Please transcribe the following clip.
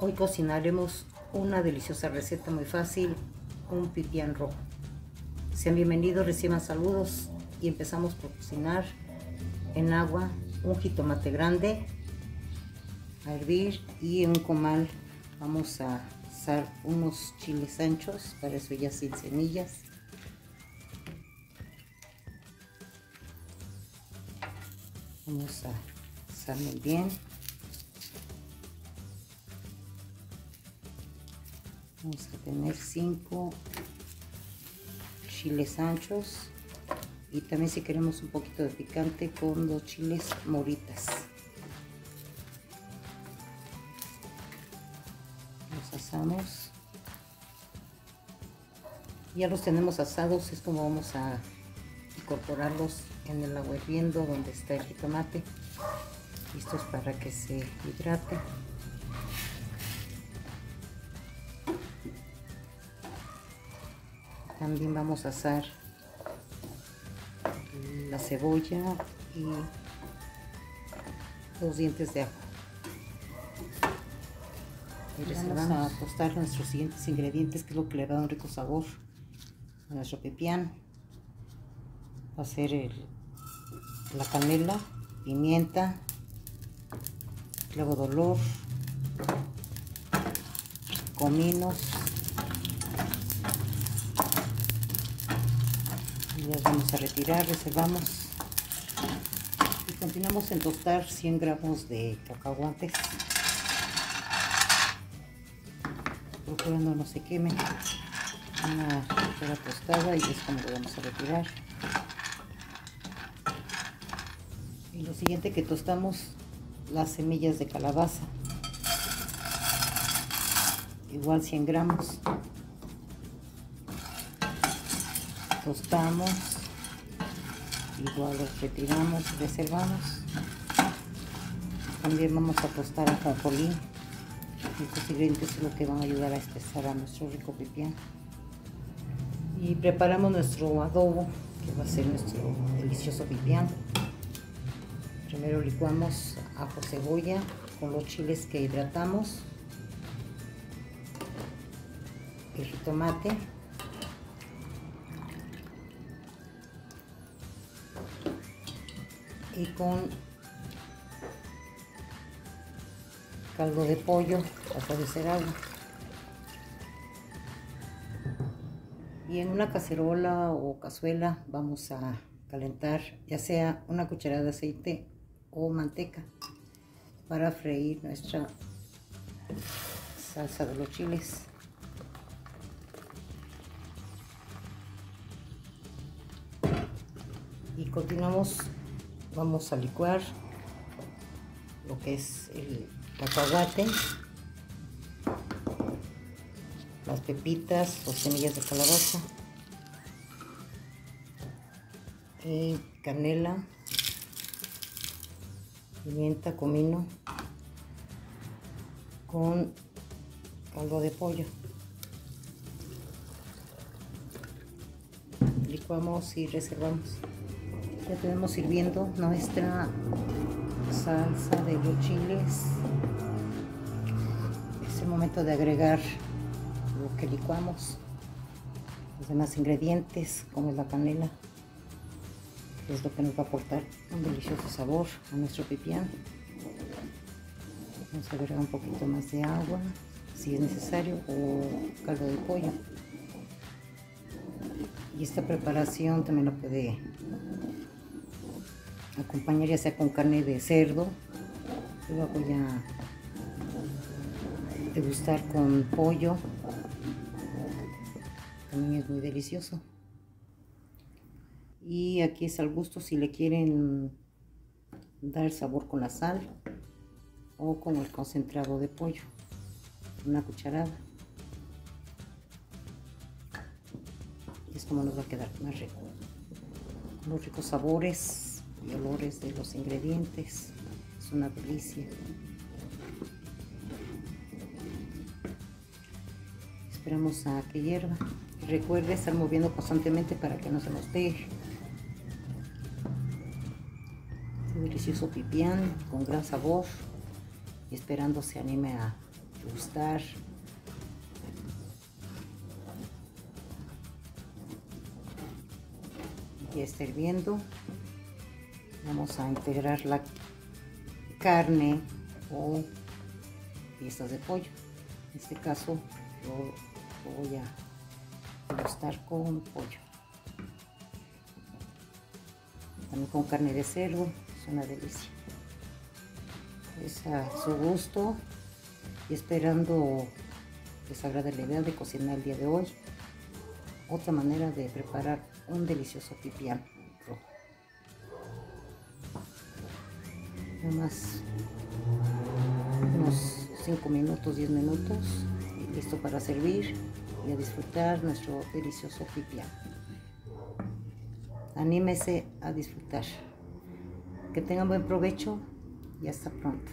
Hoy cocinaremos una deliciosa receta muy fácil, un pipián rojo. Sean bienvenidos, reciban saludos y empezamos por cocinar en agua un jitomate grande a hervir y en un comal vamos a usar unos chiles anchos, para eso ya sin semillas. Vamos a asar muy bien. Vamos a tener cinco chiles anchos y también si queremos un poquito de picante con dos chiles moritas. Los asamos. Ya los tenemos asados, es como vamos a incorporarlos en el agua hirviendo donde está el jitomate, listos para que se hidrate. También vamos a asar la cebolla y los dientes de ajo. Y vamos a tostar nuestros siguientes ingredientes, que es lo que le da un rico sabor a nuestro pepián. Va a ser el, la canela, pimienta, clavo de olor, cominos, las vamos a retirar, reservamos. Y continuamos en tostar 100 gramos de cacahuates. Procurando no se queme. Una cuchara tostada y es como lo vamos a retirar. Y lo siguiente que tostamos las semillas de calabaza. Igual 100 gramos tostamos igual los retiramos y reservamos. También vamos a tostar el jonjolí estos ingredientes es lo que van a ayudar a espesar a nuestro rico pipián. Y preparamos nuestro adobo que va a ser nuestro delicioso pipián. Primero licuamos ajo cebolla con los chiles que hidratamos. El tomate y con caldo de pollo para hacer agua. Y en una cacerola o cazuela vamos a calentar ya sea una cucharada de aceite o manteca para freír nuestra salsa de los chiles. Y continuamos vamos a licuar lo que es el cacahuate, las pepitas o semillas de calabaza y canela, pimienta, comino con caldo de pollo. Licuamos y reservamos. Ya tenemos sirviendo nuestra salsa de los chiles. Es el momento de agregar lo que licuamos, los demás ingredientes, como la canela, es lo que nos va a aportar un delicioso sabor a nuestro pipián. Vamos a agregar un poquito más de agua, si es necesario, o caldo de pollo. Y esta preparación también lo puede acompañar ya sea con carne de cerdo. Yo voy a degustar con pollo. También es muy delicioso. Y aquí es al gusto si le quieren dar sabor con la sal o con el concentrado de pollo. Una cucharada. Es como nos va a quedar más rico. Los ricos sabores y olores de los ingredientes. Es una delicia. Esperamos a que hierva. Recuerde estar moviendo constantemente para que no se nos pegue. Este delicioso pipián con gran sabor y esperando se anime a gustar. Ya está hirviendo. Vamos a integrar la carne o piezas de pollo. En este caso lo, voy a gustar con pollo. También con carne de cerdo, es una delicia. Es a su gusto y esperando les agrade la idea de cocinar el día de hoy. Otra manera de preparar un delicioso pipián rojo. Nada más unos 5 minutos, 10 minutos, listo para servir y a disfrutar nuestro delicioso pipián. Anímese a disfrutar. Que tengan buen provecho y hasta pronto.